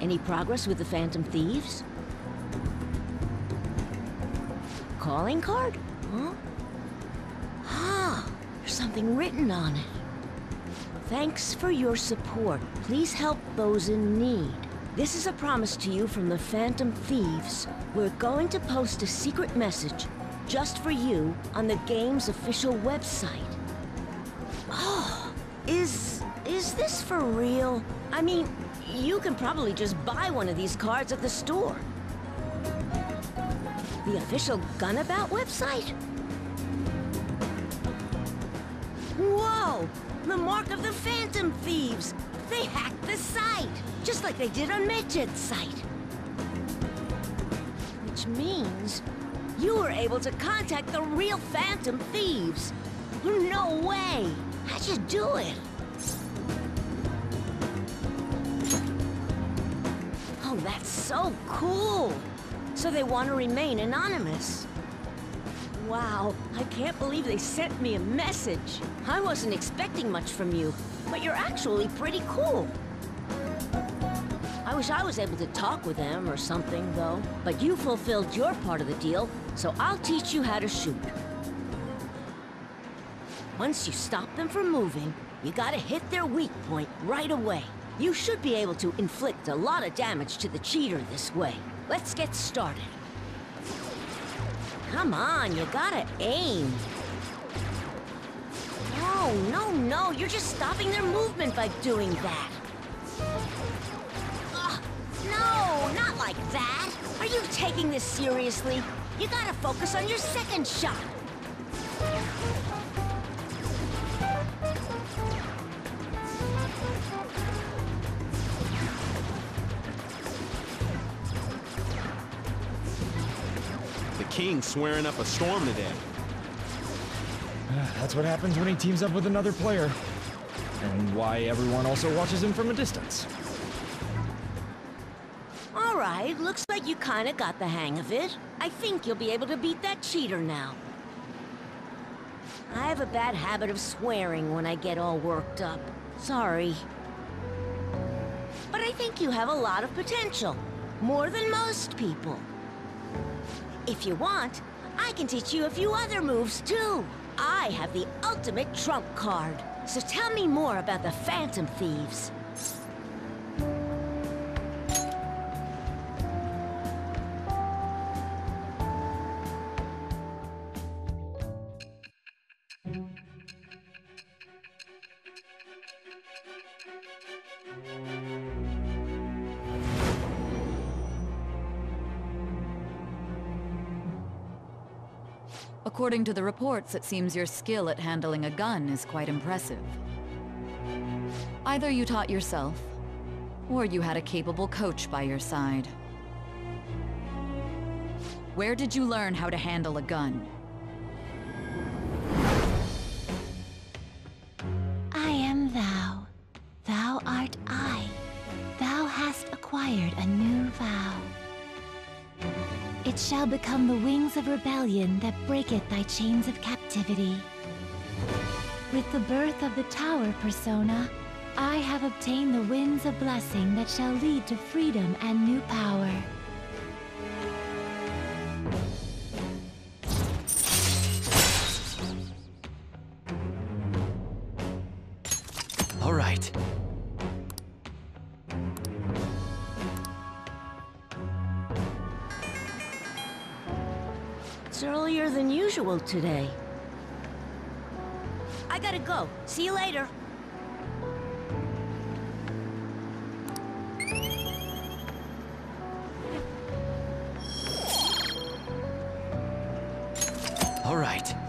Any progress with the Phantom Thieves? Calling card? Huh? Ah, there's something written on it. Thanks for your support. Please help those in need. This is a promise to you from the Phantom Thieves. We're going to post a secret message just for you on the game's official website. Oh, is is this for real? I mean, you can probably just buy one of these cards at the store. The official Gunabout website? Whoa! The mark of the Phantom Thieves! They hacked the site! Just like they did on Medjed's site. Which means you were able to contact the real Phantom Thieves. No way! How'd you do it? Oh, that's so cool! So they want to remain anonymous. Wow, I can't believe they sent me a message. I wasn't expecting much from you, but you're actually pretty cool. I wish I was able to talk with them or something, though. But you fulfilled your part of the deal, so I'll teach you how to shoot. Once you stop them from moving, you gotta hit their weak point right away. You should be able to inflict a lot of damage to the cheater this way. Let's get started. Come on, you gotta aim. No, no, no, you're just stopping their movement by doing that. Ugh, no, not like that. Are you taking this seriously? You gotta focus on your second shot. The King's swearing up a storm today. That's what happens when he teams up with another player. And why everyone also watches him from a distance. All right, looks like you kinda got the hang of it. I think you'll be able to beat that cheater now. I have a bad habit of swearing when I get all worked up. Sorry. But I think you have a lot of potential. More than most people. If you want, I can teach you a few other moves too. I have the ultimate trump card. So tell me more about the Phantom Thieves. According to the reports, it seems your skill at handling a gun is quite impressive. Either you taught yourself, or you had a capable coach by your side. Where did you learn how to handle a gun? I am thou. Thou art I. Thou hast acquired a new vow. It shall become the wings of rebellion that breaketh thy chains of captivity. With the birth of the tower persona, I have obtained the winds of blessing that shall lead to freedom and new power. All right. Earlier than usual today. I gotta go. See you later. All right.